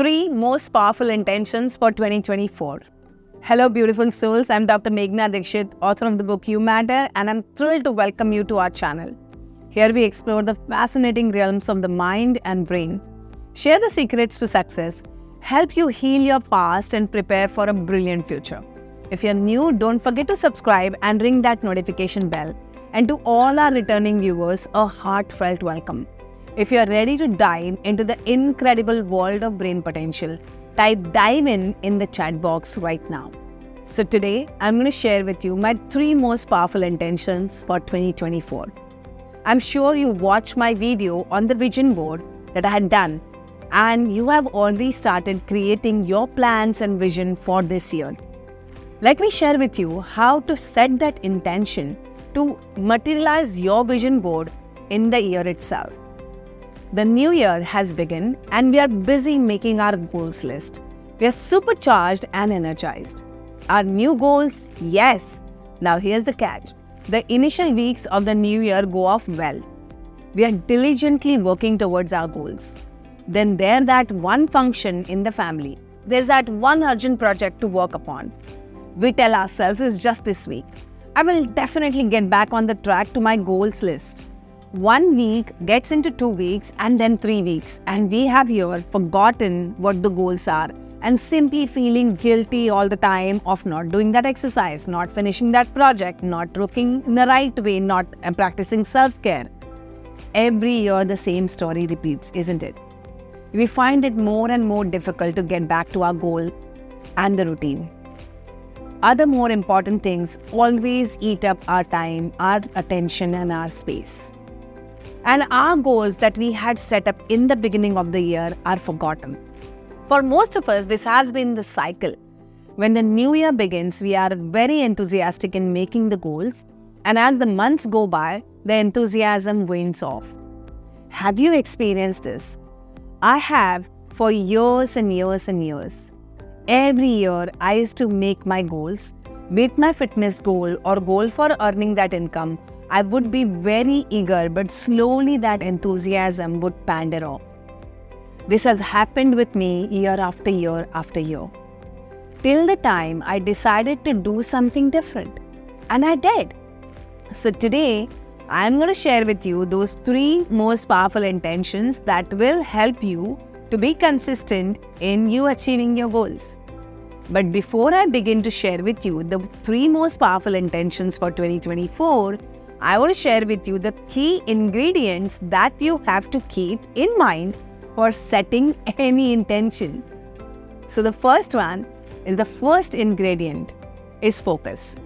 three most powerful intentions for 2024. Hello, beautiful souls. I'm Dr. Meghana Dikshit, author of the book You Matter, and I'm thrilled to welcome you to our channel. Here we explore the fascinating realms of the mind and brain, share the secrets to success, help you heal your past, and prepare for a brilliant future. If you're new, don't forget to subscribe and ring that notification bell. And to all our returning viewers, a heartfelt welcome. If you're ready to dive into the incredible world of brain potential, type dive in in the chat box right now. So today, I'm going to share with you my three most powerful intentions for 2024. I'm sure you watched my video on the vision board that I had done and you have already started creating your plans and vision for this year. Let me share with you how to set that intention to materialize your vision board in the year itself. The new year has begun and we are busy making our goals list. We are supercharged and energized. Our new goals, yes. Now here's the catch. The initial weeks of the new year go off well. We are diligently working towards our goals. Then there's that one function in the family. There's that one urgent project to work upon. We tell ourselves it's just this week. I will definitely get back on the track to my goals list one week gets into two weeks and then three weeks, and we have here forgotten what the goals are and simply feeling guilty all the time of not doing that exercise, not finishing that project, not looking in the right way, not practicing self care. Every year, the same story repeats, isn't it? We find it more and more difficult to get back to our goal and the routine. Other more important things always eat up our time, our attention, and our space and our goals that we had set up in the beginning of the year are forgotten. For most of us, this has been the cycle. When the new year begins, we are very enthusiastic in making the goals, and as the months go by, the enthusiasm wanes off. Have you experienced this? I have for years and years and years. Every year, I used to make my goals, meet my fitness goal or goal for earning that income I would be very eager, but slowly that enthusiasm would pander off. This has happened with me year after year after year. Till the time I decided to do something different. And I did. So today, I'm going to share with you those three most powerful intentions that will help you to be consistent in you achieving your goals. But before I begin to share with you the three most powerful intentions for 2024, I want to share with you the key ingredients that you have to keep in mind for setting any intention. So the first one is the first ingredient is focus.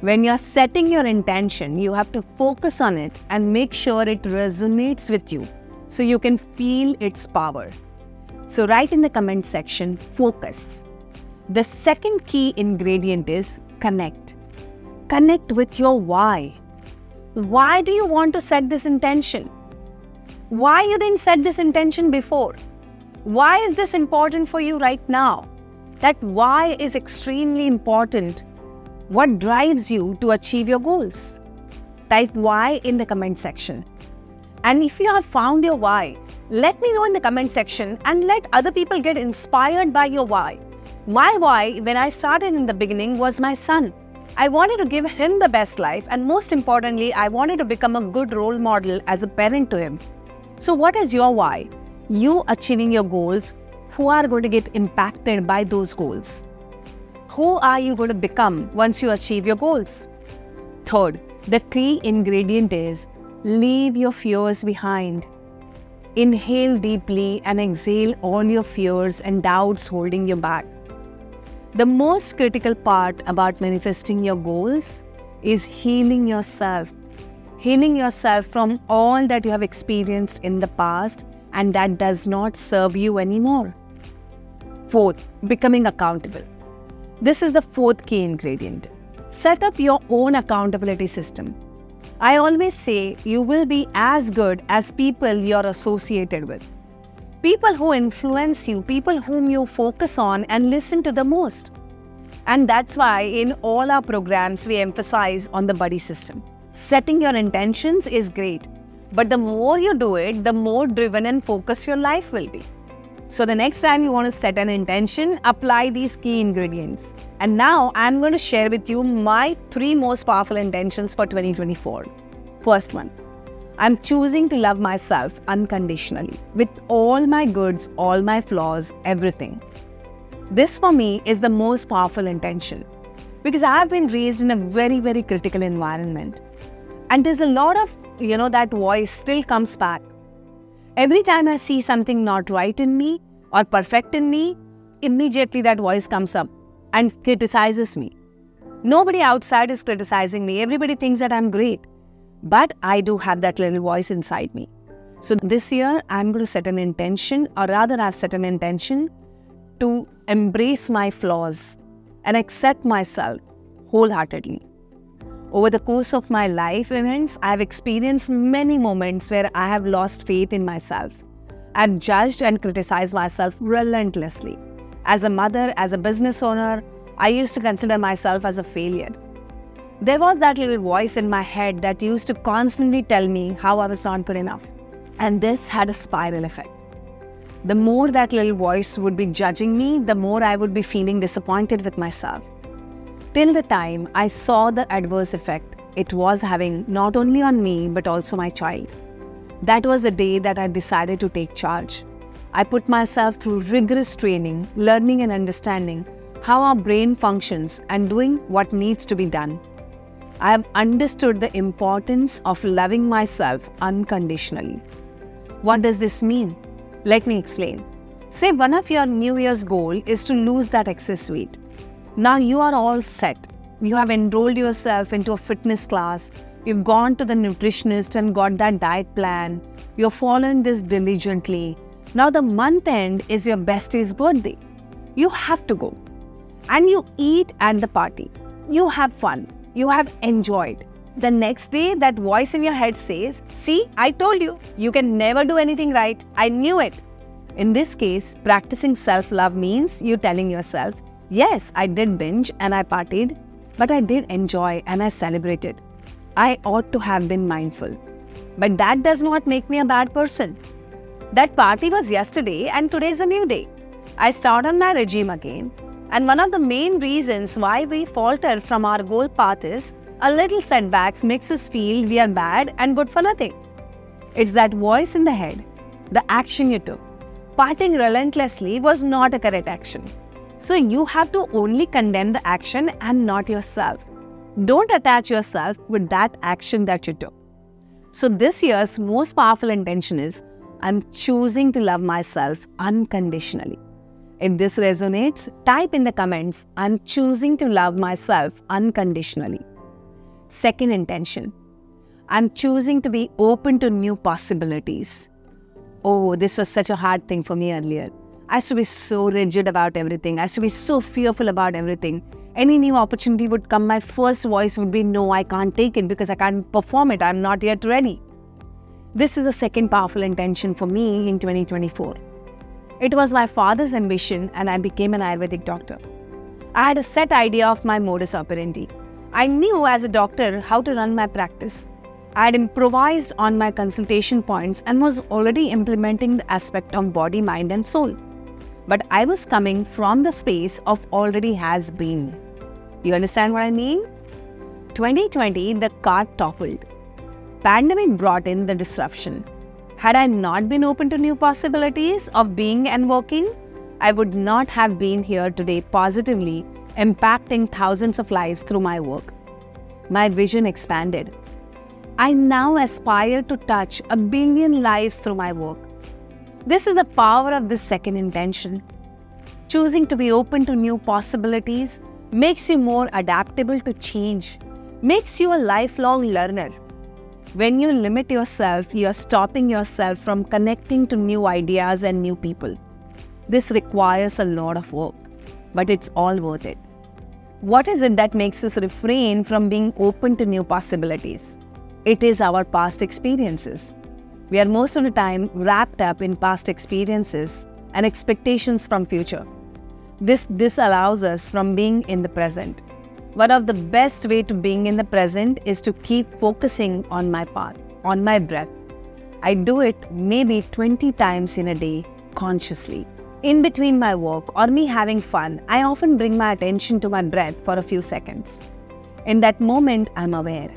When you're setting your intention, you have to focus on it and make sure it resonates with you so you can feel its power. So write in the comment section, focus. The second key ingredient is connect. Connect with your why. Why do you want to set this intention? Why you didn't set this intention before? Why is this important for you right now? That why is extremely important. What drives you to achieve your goals? Type why in the comment section. And if you have found your why, let me know in the comment section and let other people get inspired by your why. My why, when I started in the beginning, was my son. I wanted to give him the best life, and most importantly, I wanted to become a good role model as a parent to him. So, what is your why? You achieving your goals, who are going to get impacted by those goals? Who are you going to become once you achieve your goals? Third, the key ingredient is leave your fears behind. Inhale deeply and exhale all your fears and doubts holding you back. The most critical part about manifesting your goals is healing yourself. Healing yourself from all that you have experienced in the past and that does not serve you anymore. Fourth, becoming accountable. This is the fourth key ingredient. Set up your own accountability system. I always say you will be as good as people you're associated with people who influence you, people whom you focus on and listen to the most. And that's why in all our programs, we emphasize on the buddy system. Setting your intentions is great, but the more you do it, the more driven and focused your life will be. So the next time you want to set an intention, apply these key ingredients. And now I'm going to share with you my three most powerful intentions for 2024. First one, I'm choosing to love myself unconditionally with all my goods, all my flaws, everything. This for me is the most powerful intention because I have been raised in a very, very critical environment. And there's a lot of, you know, that voice still comes back. Every time I see something not right in me or perfect in me, immediately that voice comes up and criticizes me. Nobody outside is criticizing me. Everybody thinks that I'm great. But I do have that little voice inside me. So this year, I'm going to set an intention, or rather, I've set an intention to embrace my flaws and accept myself wholeheartedly. Over the course of my life events, I have experienced many moments where I have lost faith in myself. I've judged and criticized myself relentlessly. As a mother, as a business owner, I used to consider myself as a failure. There was that little voice in my head that used to constantly tell me how I was not good enough. And this had a spiral effect. The more that little voice would be judging me, the more I would be feeling disappointed with myself. Till the time I saw the adverse effect it was having not only on me but also my child. That was the day that I decided to take charge. I put myself through rigorous training, learning and understanding how our brain functions and doing what needs to be done. I have understood the importance of loving myself unconditionally. What does this mean? Let me explain. Say one of your New Year's goal is to lose that excess weight. Now you are all set. You have enrolled yourself into a fitness class. You've gone to the nutritionist and got that diet plan. You're following this diligently. Now the month end is your bestie's birthday. You have to go. And you eat at the party. You have fun. You have enjoyed. The next day, that voice in your head says, See, I told you, you can never do anything right. I knew it. In this case, practicing self love means you telling yourself, Yes, I did binge and I partied, but I did enjoy and I celebrated. I ought to have been mindful. But that does not make me a bad person. That party was yesterday and today is a new day. I start on my regime again. And one of the main reasons why we falter from our goal path is a little setbacks makes us feel we are bad and good for nothing. It's that voice in the head, the action you took. Parting relentlessly was not a correct action. So you have to only condemn the action and not yourself. Don't attach yourself with that action that you took. So this year's most powerful intention is I'm choosing to love myself unconditionally. If this resonates, type in the comments I'm choosing to love myself unconditionally. Second intention I'm choosing to be open to new possibilities. Oh, this was such a hard thing for me earlier. I used to be so rigid about everything. I used to be so fearful about everything. Any new opportunity would come, my first voice would be, No, I can't take it because I can't perform it. I'm not yet ready. This is the second powerful intention for me in 2024. It was my father's ambition, and I became an Ayurvedic doctor. I had a set idea of my modus operandi. I knew as a doctor how to run my practice. I had improvised on my consultation points and was already implementing the aspect of body, mind, and soul but I was coming from the space of already has been. You understand what I mean? 2020, the cart toppled. Pandemic brought in the disruption. Had I not been open to new possibilities of being and working, I would not have been here today positively impacting thousands of lives through my work. My vision expanded. I now aspire to touch a billion lives through my work. This is the power of this second intention. Choosing to be open to new possibilities makes you more adaptable to change, makes you a lifelong learner. When you limit yourself, you are stopping yourself from connecting to new ideas and new people. This requires a lot of work, but it's all worth it. What is it that makes us refrain from being open to new possibilities? It is our past experiences. We are most of the time wrapped up in past experiences and expectations from future. This disallows us from being in the present. One of the best way to being in the present is to keep focusing on my path, on my breath. I do it maybe 20 times in a day consciously. In between my work or me having fun, I often bring my attention to my breath for a few seconds. In that moment, I'm aware.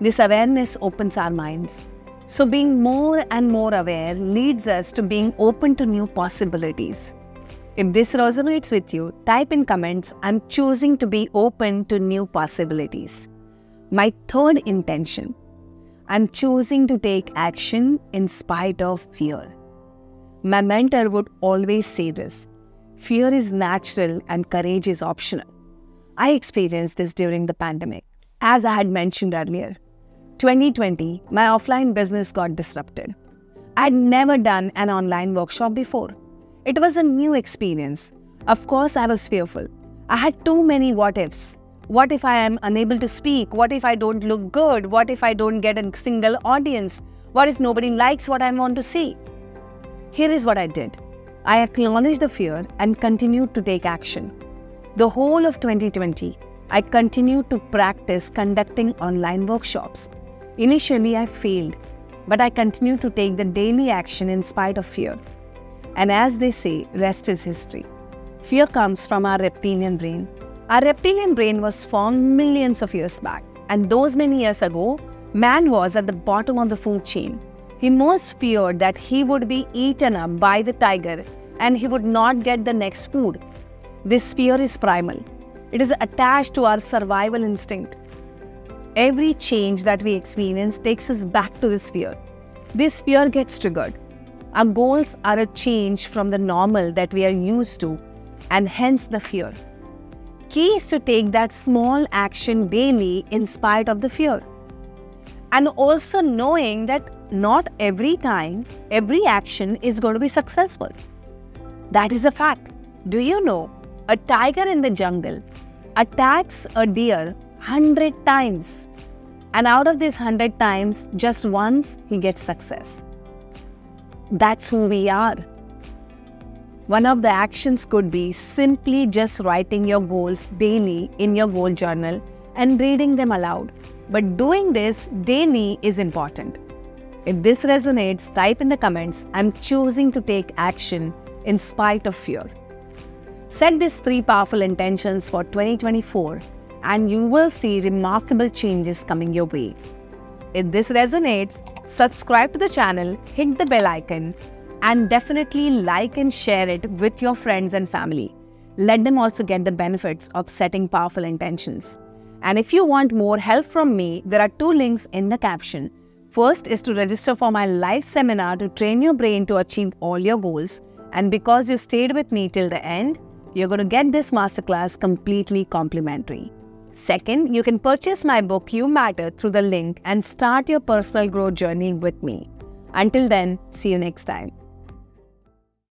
This awareness opens our minds. So, being more and more aware leads us to being open to new possibilities. If this resonates with you, type in comments I'm choosing to be open to new possibilities. My third intention I'm choosing to take action in spite of fear. My mentor would always say this fear is natural and courage is optional. I experienced this during the pandemic. As I had mentioned earlier, 2020, my offline business got disrupted. I'd never done an online workshop before. It was a new experience. Of course, I was fearful. I had too many what ifs. What if I am unable to speak? What if I don't look good? What if I don't get a single audience? What if nobody likes what I want to see? Here is what I did I acknowledged the fear and continued to take action. The whole of 2020, I continued to practice conducting online workshops. Initially, I failed, but I continued to take the daily action in spite of fear. And as they say, rest is history. Fear comes from our reptilian brain. Our reptilian brain was formed millions of years back, and those many years ago, man was at the bottom of the food chain. He most feared that he would be eaten up by the tiger and he would not get the next food. This fear is primal. It is attached to our survival instinct. Every change that we experience takes us back to this fear. This fear gets triggered. Our goals are a change from the normal that we are used to, and hence the fear. Key is to take that small action daily in spite of the fear. And also knowing that not every time, every action is going to be successful. That is a fact. Do you know a tiger in the jungle attacks a deer 100 times and out of these 100 times, just once he gets success. That's who we are. One of the actions could be simply just writing your goals daily in your goal journal and reading them aloud. But doing this daily is important. If this resonates, type in the comments I'm choosing to take action in spite of fear. Set these three powerful intentions for 2024 and you will see remarkable changes coming your way. If this resonates, subscribe to the channel, hit the bell icon, and definitely like and share it with your friends and family. Let them also get the benefits of setting powerful intentions. And if you want more help from me, there are two links in the caption. First is to register for my live seminar to train your brain to achieve all your goals. And because you stayed with me till the end, you're going to get this masterclass completely complimentary. Second, you can purchase my book You Matter through the link and start your personal growth journey with me. Until then, see you next time.